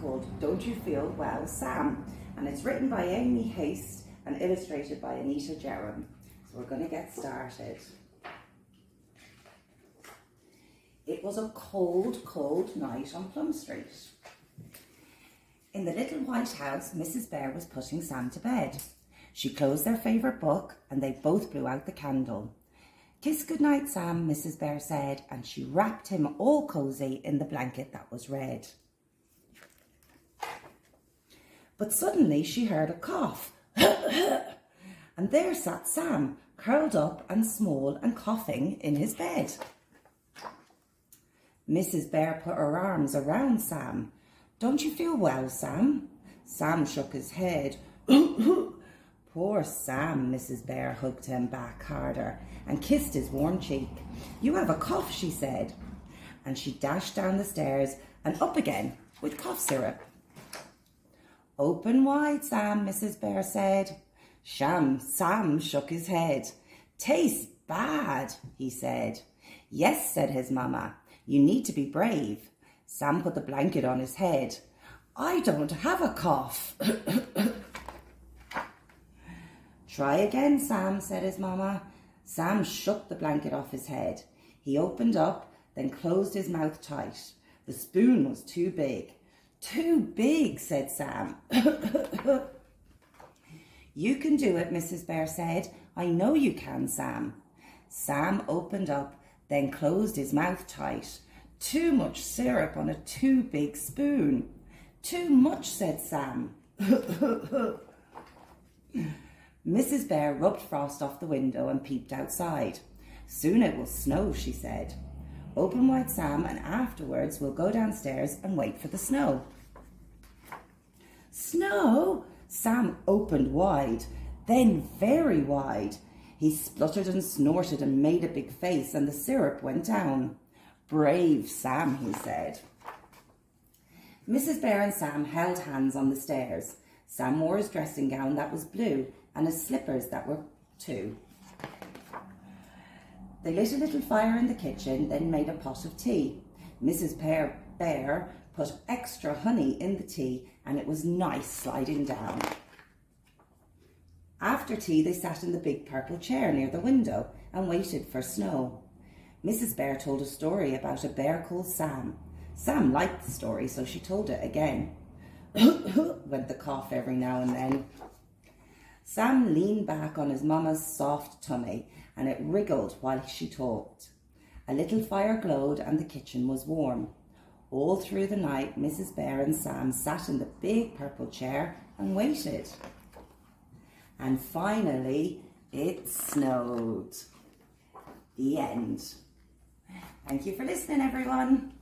called Don't You Feel Well, Sam? And it's written by Amy Hest and illustrated by Anita Jeram. So we're going to get started. It was a cold, cold night on Plum Street. In the little white house, Mrs. Bear was putting Sam to bed. She closed their favourite book and they both blew out the candle. Kiss goodnight, Sam, Mrs. Bear said, and she wrapped him all cosy in the blanket that was red. But suddenly she heard a cough. and there sat Sam, curled up and small and coughing in his bed. Mrs. Bear put her arms around Sam. Don't you feel well, Sam? Sam shook his head. Poor Sam, Mrs. Bear hugged him back harder and kissed his warm cheek. You have a cough, she said. And she dashed down the stairs and up again with cough syrup. Open wide, Sam, Mrs. Bear said. Sham, Sam shook his head. Tastes bad, he said. Yes, said his mamma. You need to be brave. Sam put the blanket on his head. I don't have a cough. Try again, Sam, said his mamma. Sam shook the blanket off his head. He opened up, then closed his mouth tight. The spoon was too big. Too big, said Sam. you can do it, Mrs. Bear said. I know you can, Sam. Sam opened up, then closed his mouth tight. Too much syrup on a too big spoon. Too much, said Sam. Mrs. Bear rubbed frost off the window and peeped outside. Soon it will snow, she said. Open wide, Sam, and afterwards we'll go downstairs and wait for the snow. Snow? Sam opened wide, then very wide. He spluttered and snorted and made a big face, and the syrup went down. Brave Sam, he said. Mrs. Bear and Sam held hands on the stairs. Sam wore his dressing gown that was blue and his slippers that were too. They lit a little fire in the kitchen, then made a pot of tea. Mrs. Bear, Bear put extra honey in the tea and it was nice sliding down. After tea, they sat in the big purple chair near the window and waited for snow. Mrs. Bear told a story about a bear called Sam. Sam liked the story, so she told it again. went the cough every now and then. Sam leaned back on his mamma's soft tummy and it wriggled while she talked. A little fire glowed and the kitchen was warm. All through the night, Mrs. Bear and Sam sat in the big purple chair and waited. And finally, it snowed. The end. Thank you for listening, everyone.